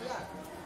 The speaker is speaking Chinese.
第二。